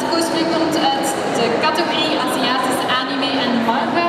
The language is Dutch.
het cosplay komt uit de categorie Aziatische anime en manga.